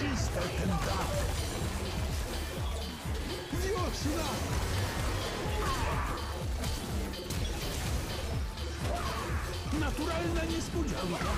Mister Tentakel! Wiosna! Naturalna niespodzianka!